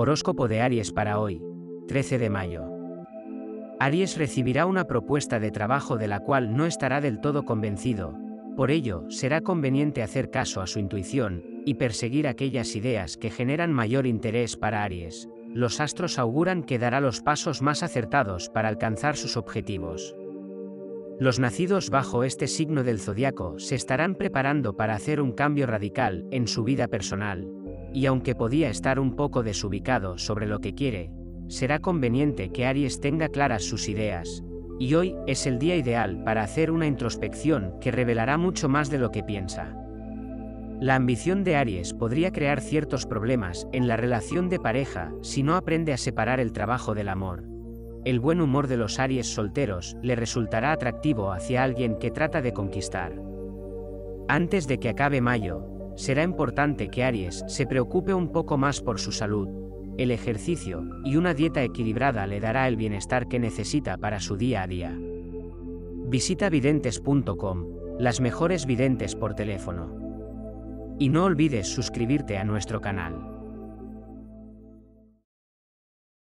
Horóscopo de Aries para hoy, 13 de mayo. Aries recibirá una propuesta de trabajo de la cual no estará del todo convencido, por ello será conveniente hacer caso a su intuición y perseguir aquellas ideas que generan mayor interés para Aries. Los astros auguran que dará los pasos más acertados para alcanzar sus objetivos. Los nacidos bajo este signo del zodiaco se estarán preparando para hacer un cambio radical en su vida personal, y aunque podía estar un poco desubicado sobre lo que quiere, será conveniente que Aries tenga claras sus ideas, y hoy es el día ideal para hacer una introspección que revelará mucho más de lo que piensa. La ambición de Aries podría crear ciertos problemas en la relación de pareja si no aprende a separar el trabajo del amor el buen humor de los Aries solteros le resultará atractivo hacia alguien que trata de conquistar. Antes de que acabe mayo, será importante que Aries se preocupe un poco más por su salud, el ejercicio y una dieta equilibrada le dará el bienestar que necesita para su día a día. Visita videntes.com, las mejores videntes por teléfono. Y no olvides suscribirte a nuestro canal.